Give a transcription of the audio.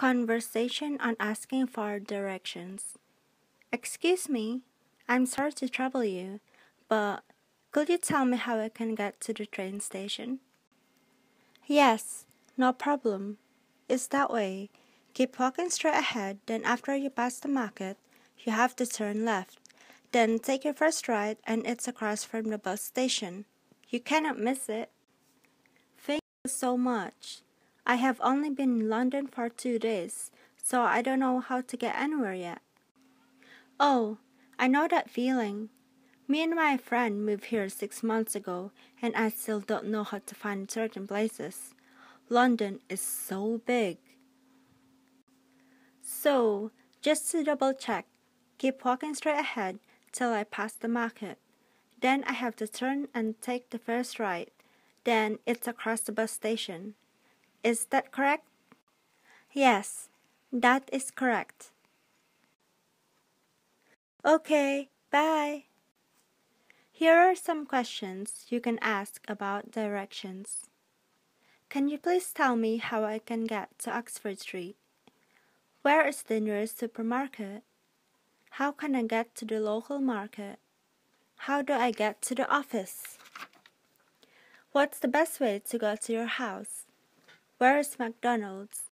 Conversation on asking for directions. Excuse me, I'm sorry to trouble you, but could you tell me how I can get to the train station? Yes, no problem. It's that way. Keep walking straight ahead, then after you pass the market, you have to turn left. Then take your first right, and it's across from the bus station. You cannot miss it. Thank you so much. I have only been in London for two days, so I don't know how to get anywhere yet. Oh, I know that feeling. Me and my friend moved here six months ago, and I still don't know how to find certain places. London is so big. So, just to double check, keep walking straight ahead till I pass the market. Then I have to turn and take the first right. Then it's across the bus station. Is that correct? Yes, that is correct. Okay, bye. Here are some questions you can ask about directions. Can you please tell me how I can get to Oxford Street? Where is the nearest supermarket? How can I get to the local market? How do I get to the office? What's the best way to go to your house? Where is McDonald's?